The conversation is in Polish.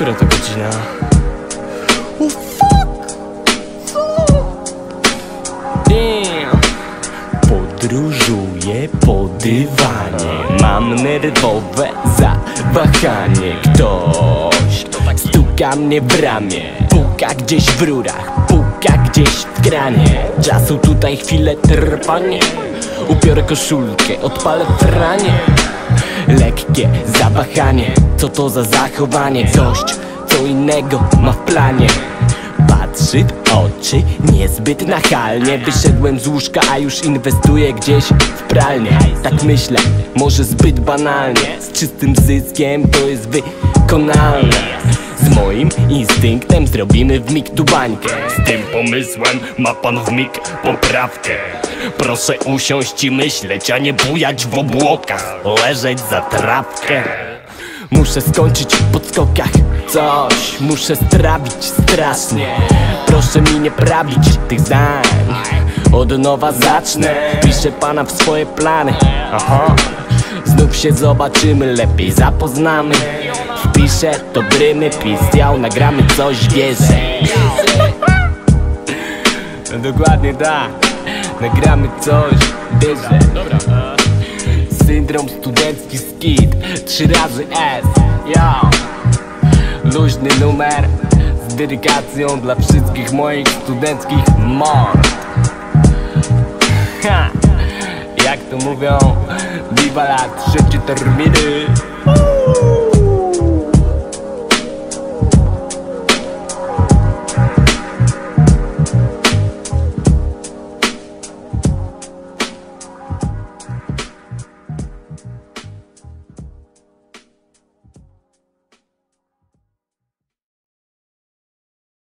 Która to godzina? O fuck! Co? Damn. Podróżuję po dywanie Mam nerwowe zawahanie Ktoś stuka mnie w ramię Puka gdzieś w rurach Puka gdzieś w granie Czasu tutaj chwilę trwanie Ubiorę koszulkę, odpalę franie Lekkie zawahanie Co to za zachowanie? Gość co innego ma w planie. Patrzy w oczy niezbyt nachalnie Wyszedłem z łóżka, a już inwestuję gdzieś w pralnię. Tak myślę, może zbyt banalnie. Z czystym zyskiem to jest wykonalne Z moim instynktem zrobimy w mig tu bańkę. Z tym pomysłem ma pan w mig poprawkę. Proszę usiąść i myśleć, a nie bujać w obłokach Leżeć za trawkę. Muszę skończyć w podskokach. Coś muszę strawić strasznie. Proszę mi nie prawić tych zdań. Od nowa zacznę. Piszę pana w swoje plany. Aha. Znów się zobaczymy, lepiej zapoznamy Wpiszę to brymy, pizdiał, nagramy coś, wierzę Dokładnie tak Nagramy coś, wierzę Syndrom studencki skit Trzy razy S Yo. Luźny numer Z dedykacją dla wszystkich moich studenckich mord. Ha! Jak to mówią Viva la trzecie terminy